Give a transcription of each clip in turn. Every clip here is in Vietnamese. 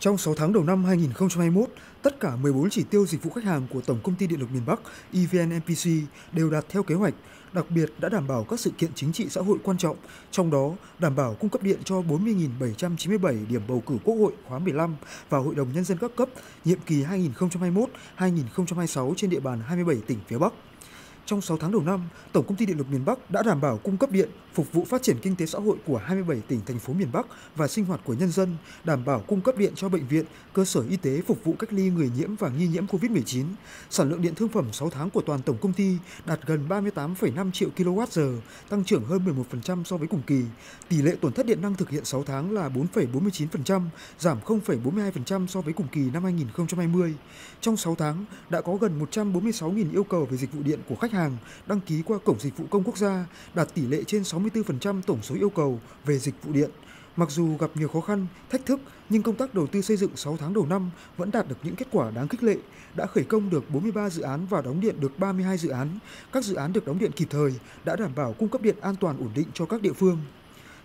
Trong 6 tháng đầu năm 2021, tất cả 14 chỉ tiêu dịch vụ khách hàng của Tổng công ty Điện lực miền Bắc EVN NPC đều đạt theo kế hoạch, đặc biệt đã đảm bảo các sự kiện chính trị xã hội quan trọng, trong đó đảm bảo cung cấp điện cho 40.797 điểm bầu cử Quốc hội khóa 15 và Hội đồng Nhân dân các cấp nhiệm kỳ 2021-2026 trên địa bàn 27 tỉnh phía Bắc. Trong 6 tháng đầu năm, Tổng công ty Điện lực miền Bắc đã đảm bảo cung cấp điện, phục vụ phát triển kinh tế xã hội của 27 tỉnh thành phố miền Bắc và sinh hoạt của nhân dân, đảm bảo cung cấp điện cho bệnh viện, cơ sở y tế phục vụ cách ly người nhiễm và nghi nhiễm COVID-19. Sản lượng điện thương phẩm 6 tháng của toàn tổng công ty đạt gần 38,5 triệu kWh, tăng trưởng hơn 11% so với cùng kỳ. Tỷ lệ tổn thất điện năng thực hiện 6 tháng là 4,49%, giảm 0,42% so với cùng kỳ năm 2020. Trong 6 tháng, đã có gần 146.000 yêu cầu về dịch vụ điện của khách hàng hàng đăng ký qua Cổng Dịch vụ Công Quốc gia, đạt tỷ lệ trên 64% tổng số yêu cầu về dịch vụ điện. Mặc dù gặp nhiều khó khăn, thách thức, nhưng công tác đầu tư xây dựng 6 tháng đầu năm vẫn đạt được những kết quả đáng khích lệ, đã khởi công được 43 dự án và đóng điện được 32 dự án. Các dự án được đóng điện kịp thời đã đảm bảo cung cấp điện an toàn ổn định cho các địa phương.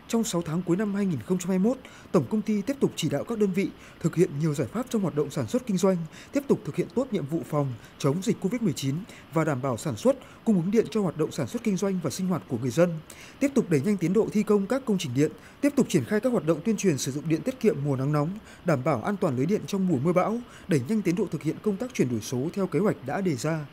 Trong 6 tháng cuối năm 2021, Tổng công ty tiếp tục chỉ đạo các đơn vị thực hiện nhiều giải pháp trong hoạt động sản xuất kinh doanh, tiếp tục thực hiện tốt nhiệm vụ phòng chống dịch COVID-19 và đảm bảo sản xuất, cung ứng điện cho hoạt động sản xuất kinh doanh và sinh hoạt của người dân. Tiếp tục đẩy nhanh tiến độ thi công các công trình điện, tiếp tục triển khai các hoạt động tuyên truyền sử dụng điện tiết kiệm mùa nắng nóng, đảm bảo an toàn lưới điện trong mùa mưa bão, đẩy nhanh tiến độ thực hiện công tác chuyển đổi số theo kế hoạch đã đề ra.